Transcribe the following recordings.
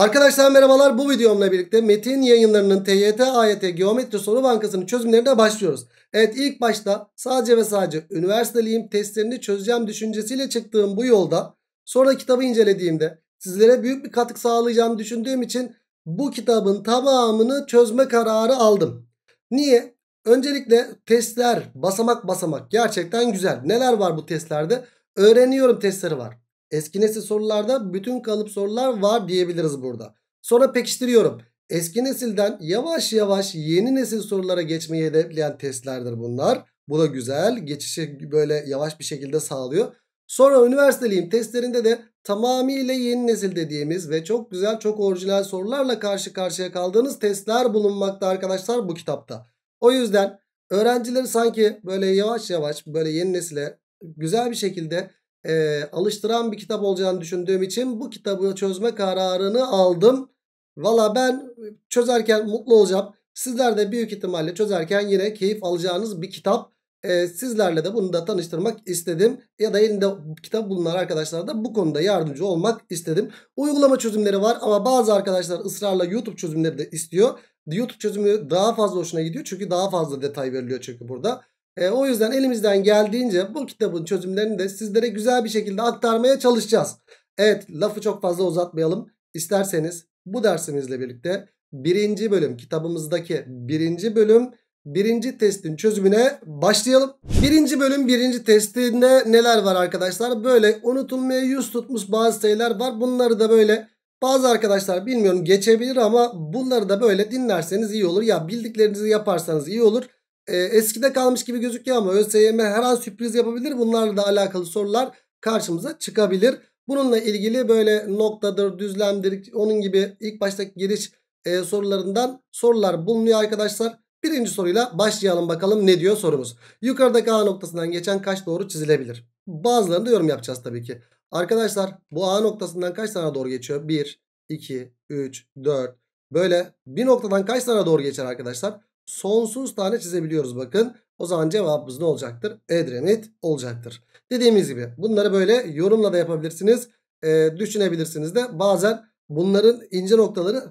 Arkadaşlar merhabalar bu videomla birlikte Metin yayınlarının TYT AYT Geometri Soru Bankası'nın çözümlerine başlıyoruz. Evet ilk başta sadece ve sadece üniversiteliyim testlerini çözeceğim düşüncesiyle çıktığım bu yolda sonra kitabı incelediğimde sizlere büyük bir katkı sağlayacağını düşündüğüm için bu kitabın tamamını çözme kararı aldım. Niye? Öncelikle testler basamak basamak gerçekten güzel. Neler var bu testlerde? Öğreniyorum testleri var. Eski nesil sorularda bütün kalıp sorular var diyebiliriz burada. Sonra pekiştiriyorum. Eski nesilden yavaş yavaş yeni nesil sorulara geçmeyi hedefleyen testlerdir bunlar. Bu da güzel. Geçişi böyle yavaş bir şekilde sağlıyor. Sonra üniversiteliyim testlerinde de tamamıyla yeni nesil dediğimiz ve çok güzel çok orijinal sorularla karşı karşıya kaldığınız testler bulunmakta arkadaşlar bu kitapta. O yüzden öğrencileri sanki böyle yavaş yavaş böyle yeni nesile güzel bir şekilde e, alıştıran bir kitap olacağını düşündüğüm için bu kitabı çözme kararını aldım. Valla ben çözerken mutlu olacağım. Sizler de büyük ihtimalle çözerken yine keyif alacağınız bir kitap. Ee, sizlerle de bunu da tanıştırmak istedim. Ya da elinde kitap bulunan arkadaşlar da bu konuda yardımcı olmak istedim. Uygulama çözümleri var ama bazı arkadaşlar ısrarla YouTube çözümleri de istiyor. YouTube çözümü daha fazla hoşuna gidiyor. Çünkü daha fazla detay veriliyor çünkü burada. E, o yüzden elimizden geldiğince bu kitabın çözümlerini de sizlere güzel bir şekilde aktarmaya çalışacağız. Evet lafı çok fazla uzatmayalım. İsterseniz bu dersimizle birlikte birinci bölüm kitabımızdaki birinci bölüm birinci testin çözümüne başlayalım. Birinci bölüm birinci testinde neler var arkadaşlar? Böyle unutulmaya yüz tutmuş bazı şeyler var. Bunları da böyle bazı arkadaşlar bilmiyorum geçebilir ama bunları da böyle dinlerseniz iyi olur. Ya bildiklerinizi yaparsanız iyi olur e, eskide kalmış gibi gözüküyor ama ÖSYM her an sürpriz yapabilir. Bunlarla da alakalı sorular karşımıza çıkabilir. Bununla ilgili böyle noktadır, düzlemdir, onun gibi ilk baştaki giriş e, sorularından sorular bulunuyor arkadaşlar. Birinci soruyla başlayalım bakalım ne diyor sorumuz. Yukarıdaki A noktasından geçen kaç doğru çizilebilir? Bazılarını da yorum yapacağız tabii ki. Arkadaşlar bu A noktasından kaç tane doğru geçiyor? 1, 2, 3, 4. Böyle bir noktadan kaç tane doğru geçer arkadaşlar? Sonsuz tane çizebiliyoruz bakın. O zaman cevabımız ne olacaktır? Edremit olacaktır. Dediğimiz gibi bunları böyle yorumla da yapabilirsiniz. E, düşünebilirsiniz de bazen bunların ince noktaları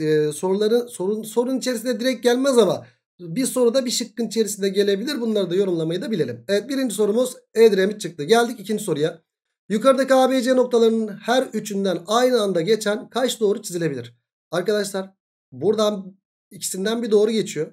e, soruların sorun, sorun içerisinde direkt gelmez ama bir soruda bir şıkkın içerisinde gelebilir. Bunları da yorumlamayı da bilelim. Evet birinci sorumuz Edremit çıktı. Geldik ikinci soruya. Yukarıdaki ABC noktalarının her üçünden aynı anda geçen kaç doğru çizilebilir? Arkadaşlar buradan İkisinden bir doğru geçiyor.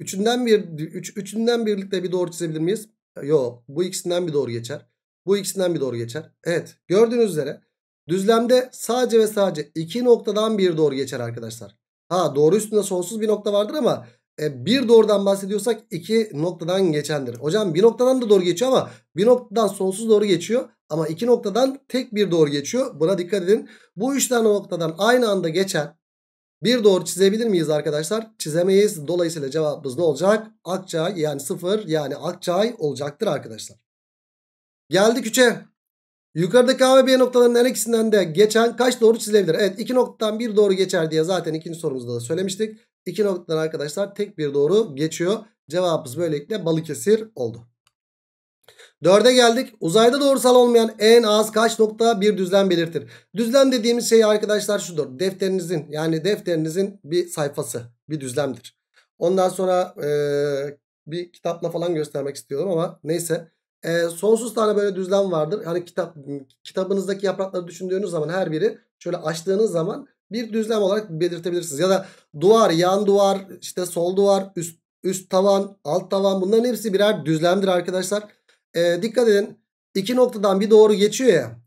Üçünden bir üç, üçünden birlikte bir doğru çizebilir miyiz? Yok. Bu ikisinden bir doğru geçer. Bu ikisinden bir doğru geçer. Evet. Gördüğünüz üzere düzlemde sadece ve sadece iki noktadan bir doğru geçer arkadaşlar. Ha doğru üstünde sonsuz bir nokta vardır ama e, bir doğrudan bahsediyorsak iki noktadan geçendir. Hocam bir noktadan da doğru geçiyor ama bir noktadan sonsuz doğru geçiyor. Ama iki noktadan tek bir doğru geçiyor. Buna dikkat edin. Bu üç tane noktadan aynı anda geçen bir doğru çizebilir miyiz arkadaşlar? Çizemeyiz. Dolayısıyla cevabımız ne olacak? Akçay yani 0 yani Akçay olacaktır arkadaşlar. Geldik 3'e. Yukarıdaki A ve B noktalarının her ikisinden de geçen kaç doğru çizilebilir? Evet iki noktadan bir doğru geçer diye zaten ikinci sorumuzda da söylemiştik. İki noktadan arkadaşlar tek bir doğru geçiyor. Cevabımız böylelikle Balıkesir oldu. Dörde geldik. Uzayda doğrusal olmayan en az kaç nokta bir düzlem belirtir? Düzlem dediğimiz şey arkadaşlar şudur. Defterinizin yani defterinizin bir sayfası bir düzlemdir. Ondan sonra e, bir kitapla falan göstermek istiyorum ama neyse. E, sonsuz tane böyle düzlem vardır. Hani kitap kitabınızdaki yaprakları düşündüğünüz zaman her biri şöyle açtığınız zaman bir düzlem olarak belirtebilirsiniz. Ya da duvar, yan duvar, işte sol duvar, üst üst tavan, alt tavan bunların hepsi birer düzlemdir arkadaşlar e, dikkat edin. iki noktadan bir doğru geçiyor ya.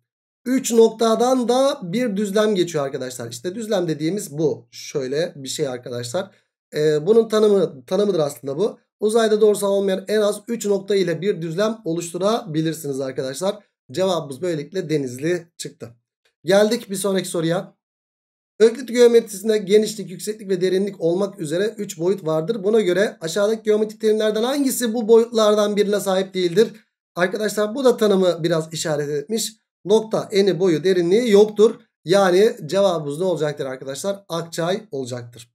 3 noktadan da bir düzlem geçiyor arkadaşlar. İşte düzlem dediğimiz bu. Şöyle bir şey arkadaşlar. Ee, bunun tanımı tanımıdır aslında bu. Uzayda doğrusal olmayan en az 3 nokta ile bir düzlem oluşturabilirsiniz arkadaşlar. Cevabımız böylelikle denizli çıktı. Geldik bir sonraki soruya. Öklit geometrisinde genişlik, yükseklik ve derinlik olmak üzere 3 boyut vardır. Buna göre aşağıdaki geometrik terimlerden hangisi bu boyutlardan birine sahip değildir? Arkadaşlar bu da tanımı biraz işaret etmiş. Nokta eni boyu derinliği yoktur. Yani cevabımız ne olacaktır arkadaşlar? Akçay olacaktır.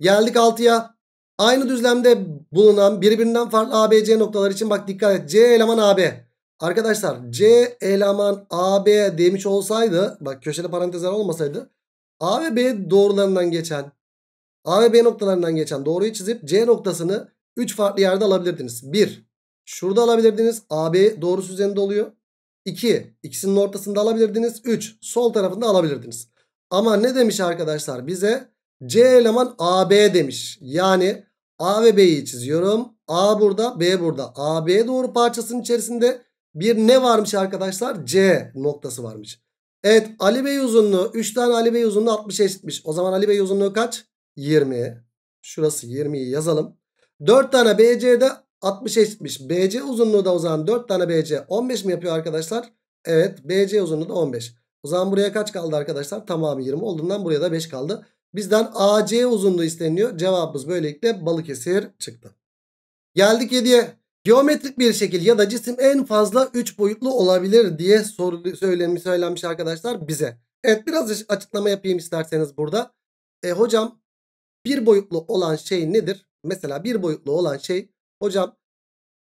Geldik 6'ya. Aynı düzlemde bulunan birbirinden farklı ABC noktalar için bak dikkat et. C eleman AB. Arkadaşlar C eleman AB demiş olsaydı bak köşeli parantezler olmasaydı A ve B doğrularından geçen A ve B noktalarından geçen doğruyu çizip C noktasını 3 farklı yerde alabilirdiniz. 1. Şurada alabilirdiniz. AB doğrusu üzerinde oluyor. 2. ikisinin ortasında alabilirdiniz. 3. Sol tarafında alabilirdiniz. Ama ne demiş arkadaşlar bize? C eleman AB demiş. Yani A ve B'yi çiziyorum. A burada B burada. AB doğru parçasının içerisinde bir ne varmış arkadaşlar? C noktası varmış. Evet Ali Bey uzunluğu 3 tane Ali Bey uzunluğu 60 eşitmiş. O zaman Ali Bey uzunluğu kaç? 20. Şurası 20'yi yazalım. 4 tane BC'de 60 eşitmiş. BC uzunluğu da o zaman 4 tane BC 15 mi yapıyor arkadaşlar? Evet BC uzunluğu da 15. O zaman buraya kaç kaldı arkadaşlar? Tamamı 20 olduğundan buraya da 5 kaldı. Bizden AC uzunluğu isteniyor. Cevabımız böylelikle Balıkesir çıktı. Geldik 7'ye. Geometrik bir şekil ya da cisim en fazla 3 boyutlu olabilir diye soru, söylenmiş, söylenmiş arkadaşlar bize. Evet biraz açıklama yapayım isterseniz burada. E, hocam bir boyutlu olan şey nedir? Mesela bir boyutlu olan şey hocam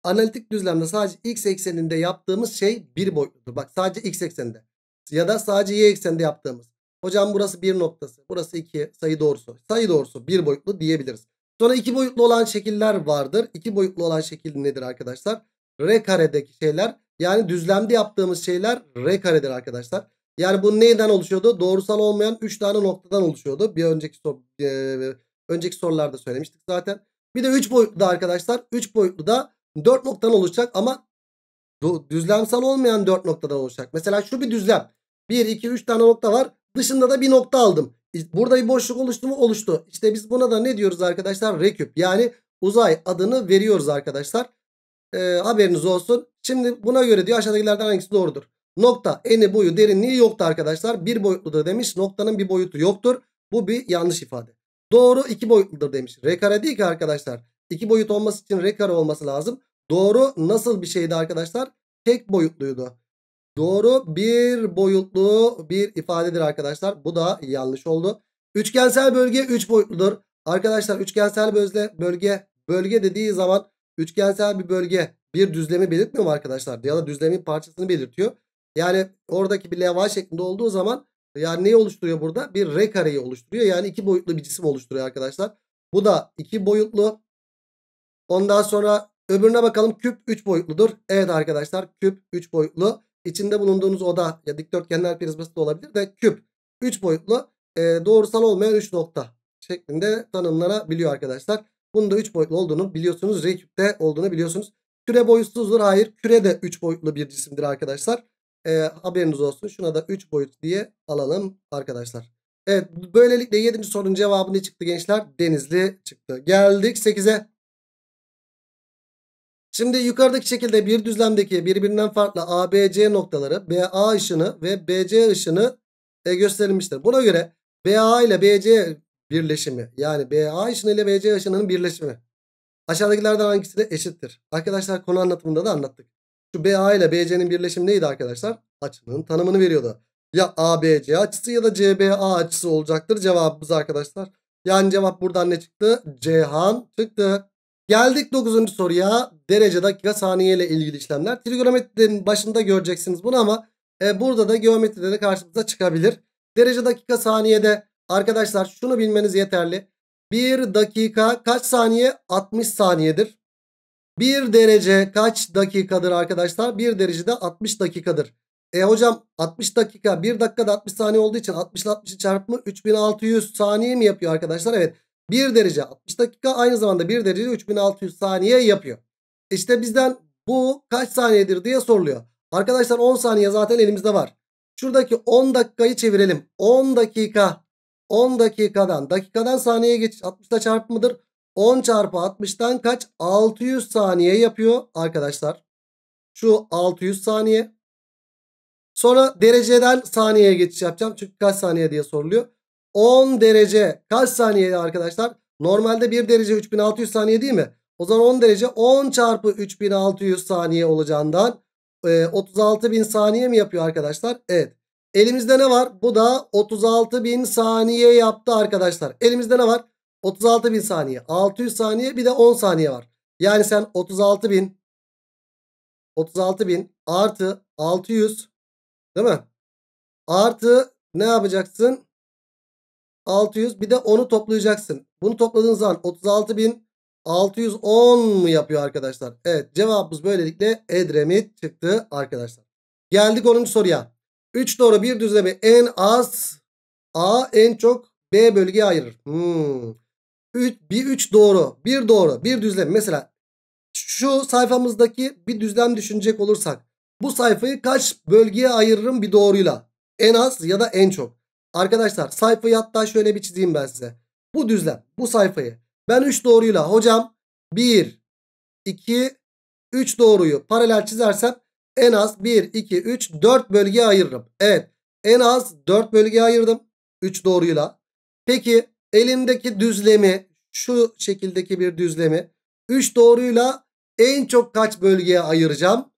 analitik düzlemde sadece x ekseninde yaptığımız şey bir boyutludur. Bak sadece x ekseninde ya da sadece y ekseninde yaptığımız. Hocam burası bir noktası. Burası iki sayı doğrusu. Sayı doğrusu bir boyutlu diyebiliriz. Sonra iki boyutlu olan şekiller vardır. İki boyutlu olan şekil nedir arkadaşlar? R karedeki şeyler yani düzlemde yaptığımız şeyler R karedir arkadaşlar. Yani bu neyden oluşuyordu? Doğrusal olmayan 3 tane noktadan oluşuyordu. Bir önceki sor, e, önceki sorularda söylemiştik zaten. Bir de 3 boyutlu da arkadaşlar. 3 boyutlu da 4 noktadan oluşacak ama düzlemsel olmayan 4 noktadan oluşacak. Mesela şu bir düzlem. 1, 2, 3 tane nokta var. Dışında da bir nokta aldım. Burada bir boşluk oluştu mu? Oluştu. İşte biz buna da ne diyoruz arkadaşlar? Reküp. Yani uzay adını veriyoruz arkadaşlar. Ee, haberiniz olsun. Şimdi buna göre diyor aşağıdakilerden hangisi doğrudur? Nokta eni boyu derinliği yoktu arkadaşlar. Bir boyutludur demiş. Noktanın bir boyutu yoktur. Bu bir yanlış ifade. Doğru iki boyutludur demiş. R kare değil ki arkadaşlar. İki boyut olması için R kare olması lazım. Doğru nasıl bir şeydi arkadaşlar? Tek boyutluydu. Doğru bir boyutlu bir ifadedir arkadaşlar. Bu da yanlış oldu. Üçgensel bölge 3 üç boyutludur. Arkadaşlar üçgensel bölge, bölge bölge dediği zaman üçgensel bir bölge bir düzlemi belirtmiyor mu arkadaşlar? Ya da düzlemin parçasını belirtiyor. Yani oradaki bir levha şeklinde olduğu zaman yani neyi oluşturuyor burada? Bir R kareyi oluşturuyor. Yani iki boyutlu bir cisim oluşturuyor arkadaşlar. Bu da iki boyutlu. Ondan sonra öbürüne bakalım. Küp 3 boyutludur. Evet arkadaşlar küp 3 boyutlu. İçinde bulunduğunuz oda ya dikdörtgenler prizması da olabilir de küp 3 boyutlu e, doğrusal olmayan 3 nokta şeklinde tanımlanabiliyor arkadaşlar. Bunun da 3 boyutlu olduğunu biliyorsunuz. R küpte olduğunu biliyorsunuz. Küre boyutsuzdur. Hayır. Küre de 3 boyutlu bir cisimdir arkadaşlar. E, haberiniz olsun. Şuna da 3 boyut diye alalım arkadaşlar. Evet böylelikle 7. sorunun cevabı ne çıktı gençler? Denizli çıktı. Geldik 8'e. Şimdi yukarıdaki şekilde bir düzlemdeki birbirinden farklı ABC noktaları BA ışını ve BC ışını e, gösterilmiştir. Buna göre BA ile BC birleşimi yani BA ışını ile BC ışınının birleşimi aşağıdakilerden hangisi de eşittir? Arkadaşlar konu anlatımında da anlattık. Şu BA ile BC'nin birleşimi neydi arkadaşlar? Açının tanımını veriyordu. Ya ABC açısı ya da CBA açısı olacaktır cevabımız arkadaşlar. Yani cevap buradan ne çıktı? Cihan çıktı. Geldik 9. soruya. Derece, dakika, saniye ile ilgili işlemler. Trigonometrinin başında göreceksiniz bunu ama e, burada da geometride de karşımıza çıkabilir. Derece, dakika, saniyede arkadaşlar şunu bilmeniz yeterli. 1 dakika kaç saniye? 60 saniyedir. 1 derece kaç dakikadır arkadaşlar? 1 derecede 60 dakikadır. E hocam 60 dakika 1 dakikada 60 saniye olduğu için 60 ile 60'ı çarpımı 3600 saniye mi yapıyor arkadaşlar? Evet. 1 derece 60 dakika aynı zamanda 1 derece 3600 saniye yapıyor. İşte bizden bu kaç saniyedir diye soruluyor. Arkadaşlar 10 saniye zaten elimizde var. Şuradaki 10 dakikayı çevirelim. 10 dakika 10 dakikadan dakikadan saniyeye geçiş 60'da çarpımıdır. 10 çarpı 60'tan kaç? 600 saniye yapıyor arkadaşlar. Şu 600 saniye. Sonra dereceden saniyeye geçiş yapacağım. Çünkü kaç saniye diye soruluyor. 10 derece kaç saniye arkadaşlar? Normalde 1 derece 3600 saniye değil mi? O zaman 10 derece 10 çarpı 3600 saniye olacağından e, 36.000 saniye mi yapıyor arkadaşlar? Evet. Elimizde ne var? Bu da 36.000 saniye yaptı arkadaşlar. Elimizde ne var? 36.000 saniye. 600 saniye bir de 10 saniye var. Yani sen 36.000 36.000 artı 600 değil mi? Artı ne yapacaksın? 600 bir de 10'u toplayacaksın. Bunu topladığın zaman 36.610 mu yapıyor arkadaşlar? Evet cevabımız böylelikle Edremit çıktı arkadaşlar. Geldik 10. soruya. 3 doğru bir düzlemi en az A en çok B bölgeye ayırır. Hmm. Üç, bir 3 doğru bir doğru bir düzlem. Mesela şu sayfamızdaki bir düzlem düşünecek olursak bu sayfayı kaç bölgeye ayırırım bir doğruyla? En az ya da en çok. Arkadaşlar sayfayı hatta şöyle bir çizeyim ben size. Bu düzlem bu sayfayı ben 3 doğruyla hocam 1 2 3 doğruyu paralel çizersem en az 1 2 3 4 bölgeye ayırırım. Evet en az 4 bölgeye ayırdım 3 doğruyla. Peki elimdeki düzlemi şu şekildeki bir düzlemi 3 doğruyla en çok kaç bölgeye ayıracağım?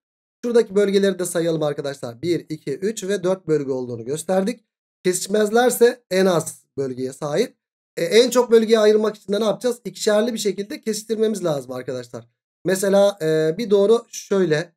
Şuradaki bölgeleri de sayalım arkadaşlar. 1, 2, 3 ve 4 bölge olduğunu gösterdik. Kesişmezlerse en az bölgeye sahip. E, en çok bölgeye ayırmak için de ne yapacağız? İkişerli bir şekilde kesiştirmemiz lazım arkadaşlar. Mesela e, bir doğru şöyle.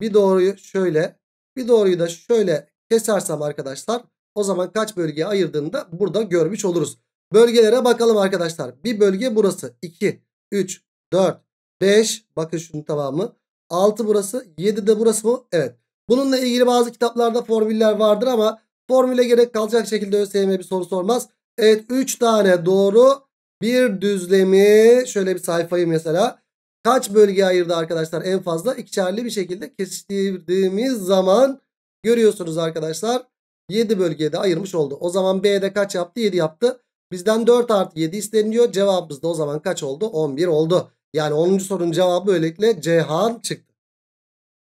Bir doğruyu şöyle. Bir doğruyu da şöyle kesersem arkadaşlar. O zaman kaç bölgeye ayırdığını da burada görmüş oluruz. Bölgelere bakalım arkadaşlar. Bir bölge burası. 2, 3, 4, 5. Bakın şunun tamamı. 6 burası. 7 de burası mı? Evet. Bununla ilgili bazı kitaplarda formüller vardır ama formüle gerek kalacak şekilde ÖSYM bir soru sormaz. Evet 3 tane doğru bir düzlemi şöyle bir sayfayı mesela kaç bölgeye ayırdı arkadaşlar en fazla ikişerli bir şekilde kesiştirdiğimiz zaman görüyorsunuz arkadaşlar 7 bölgeye de ayırmış oldu. O zaman B'de kaç yaptı? 7 yaptı. Bizden 4 artı 7 isteniyor. Cevabımız da o zaman kaç oldu? 11 oldu. Yani 10. sorunun cevabı böylelikle Ceyhan çıktı.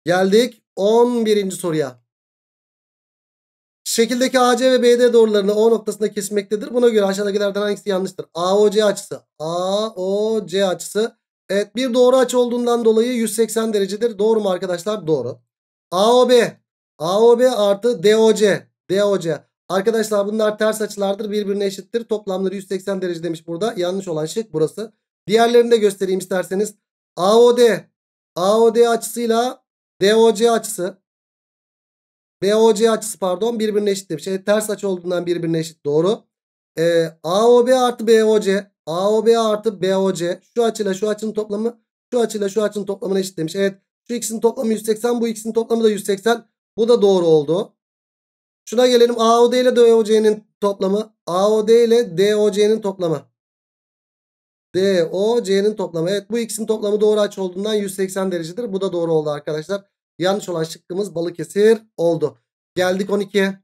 Geldik 11. soruya. Şekildeki AC ve BD doğrularını O noktasında kesmektedir. Buna göre aşağıdakilerden hangisi yanlıştır? AOC açısı. AOC açısı. Evet bir doğru açı olduğundan dolayı 180 derecedir. Doğru mu arkadaşlar? Doğru. AOB. AOB artı DOC. DOC. Arkadaşlar bunlar ters açılardır. Birbirine eşittir. Toplamları 180 derece demiş burada. Yanlış olan şık burası. Diğerlerini de göstereyim isterseniz. AOD. AOD açısıyla DOC açısı. BOC açısı pardon birbirine eşit demiş. Evet, ters açı olduğundan birbirine eşit doğru. Ee, AOB artı BOC. AOB artı BOC. Şu açıyla şu açının toplamı şu açıyla şu açının toplamına eşit demiş. Evet şu ikisinin toplamı 180 bu ikisinin toplamı da 180. Bu da doğru oldu. Şuna gelelim AOD ile DOC'nin toplamı. AOD ile DOC'nin toplamı. DOC'nin toplamı. Evet bu ikisinin toplamı doğru açı olduğundan 180 derecedir. Bu da doğru oldu arkadaşlar. Yanlış olan şıkkımız Balıkesir oldu. Geldik 12'ye.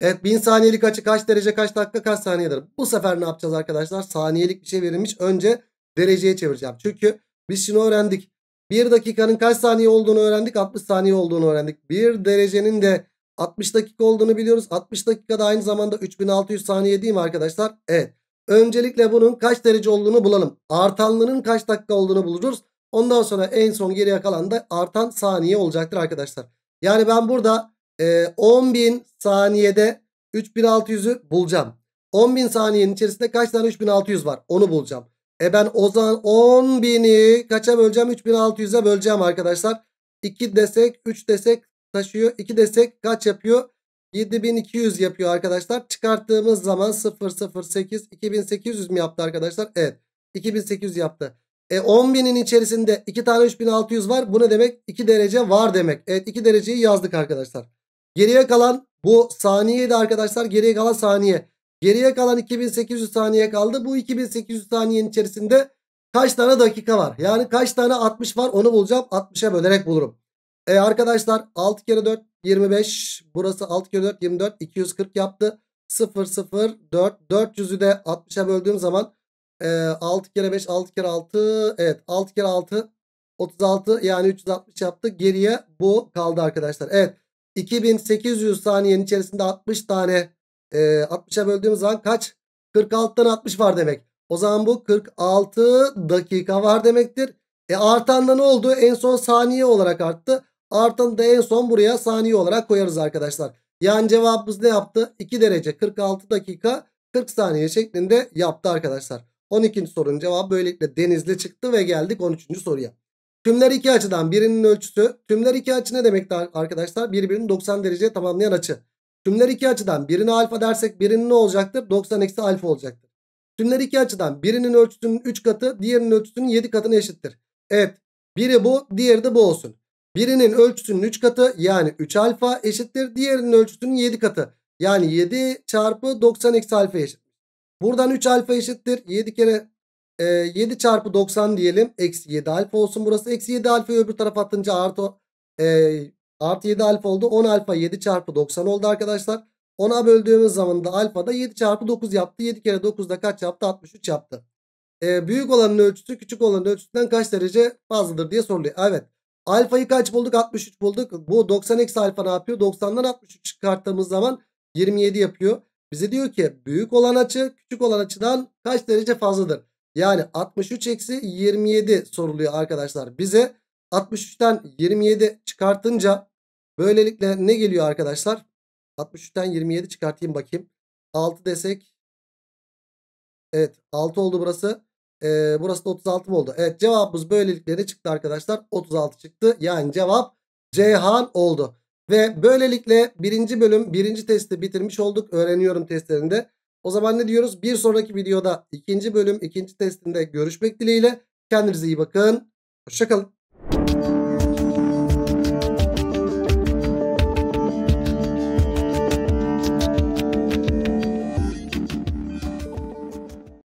Evet 1000 saniyelik açı kaç derece kaç dakika kaç saniyedir? Bu sefer ne yapacağız arkadaşlar? Saniyelik bir şey verilmiş. Önce dereceye çevireceğim. Çünkü biz şunu öğrendik. 1 dakikanın kaç saniye olduğunu öğrendik. 60 saniye olduğunu öğrendik. 1 derecenin de 60 dakika olduğunu biliyoruz. 60 dakikada aynı zamanda 3600 saniye değil mi arkadaşlar? Evet. Öncelikle bunun kaç derece olduğunu bulalım. Artanlının kaç dakika olduğunu buluruz. Ondan sonra en son geriye kalan da artan saniye olacaktır arkadaşlar. Yani ben burada e, 10.000 saniyede 3600'ü bulacağım. 10.000 saniyenin içerisinde kaç tane 3600 var onu bulacağım. E ben o zaman 10.000'i kaça böleceğim? 3600'e böleceğim arkadaşlar. 2 desek 3 desek taşıyor. 2 desek kaç yapıyor? 7200 yapıyor arkadaşlar. Çıkarttığımız zaman 008 2800 mi yaptı arkadaşlar? Evet 2800 yaptı. E 10.000'in içerisinde 2 tane 3600 var. Bu ne demek? 2 derece var demek. Evet 2 dereceyi yazdık arkadaşlar. Geriye kalan bu saniyeydi arkadaşlar. Geriye kalan saniye. Geriye kalan 2800 saniye kaldı. Bu 2800 saniyenin içerisinde kaç tane dakika var? Yani kaç tane 60 var onu bulacağım. 60'a bölerek bulurum. E arkadaşlar 6 kere 4 25. Burası 6 kere 4 24. 240 yaptı. 0 0 4 400'ü de 60'a böldüğüm zaman e, 6 kere 5 6 kere 6 evet 6 kere 6 36 yani 360 yaptı. Geriye bu kaldı arkadaşlar. Evet 2800 saniyenin içerisinde 60 tane e, 60'a böldüğümüz zaman kaç? 46'dan 60 var demek. O zaman bu 46 dakika var demektir. E artan ne oldu? En son saniye olarak arttı. Artanı da en son buraya saniye olarak koyarız arkadaşlar. Yani cevabımız ne yaptı? 2 derece 46 dakika 40 saniye şeklinde yaptı arkadaşlar. 12. sorunun cevabı böylelikle denizli çıktı ve geldik 13. soruya. Tümler iki açıdan birinin ölçüsü. Tümler iki açı ne demekti arkadaşlar? Birbirini 90 dereceye tamamlayan açı. Tümler iki açıdan birine alfa dersek birinin ne olacaktır? 90 eksi alfa olacaktır. Tümler iki açıdan birinin ölçüsünün 3 katı diğerinin ölçüsünün 7 katına eşittir. Evet biri bu diğeri de bu olsun. Birinin ölçüsünün 3 katı yani 3 alfa eşittir. Diğerinin ölçüsünün 7 katı. Yani 7 çarpı 90 eksi alfa eşittir. Buradan 3 alfa eşittir. 7 kere e, 7 çarpı 90 diyelim. Eksi 7 alfa olsun burası. Eksi 7 alfayı öbür tarafa atınca artı, e, artı 7 alfa oldu. 10 alfa 7 çarpı 90 oldu arkadaşlar. 10'a böldüğümüz zaman da alfa da 7 çarpı 9 yaptı. 7 kere 9 da kaç yaptı? 63 yaptı. E, büyük olanın ölçüsü küçük olanın ölçüsünden kaç derece fazladır diye soruluyor. Evet. Alfayı kaç bulduk? 63 bulduk. Bu 90 eksi alfa ne yapıyor? 90'dan 63 çıkarttığımız zaman 27 yapıyor. Bize diyor ki büyük olan açı küçük olan açıdan kaç derece fazladır? Yani 63 eksi 27 soruluyor arkadaşlar. Bize 63'ten 27 çıkartınca böylelikle ne geliyor arkadaşlar? 63'ten 27 çıkartayım bakayım. 6 desek. Evet 6 oldu burası. Ee, burası da 36 mı oldu? Evet cevabımız böylelikle ne çıktı arkadaşlar? 36 çıktı. Yani cevap Ceyhan oldu. Ve böylelikle birinci bölüm birinci testi bitirmiş olduk. Öğreniyorum testlerinde. O zaman ne diyoruz? Bir sonraki videoda ikinci bölüm ikinci testinde görüşmek dileğiyle. Kendinize iyi bakın. Hoşçakalın.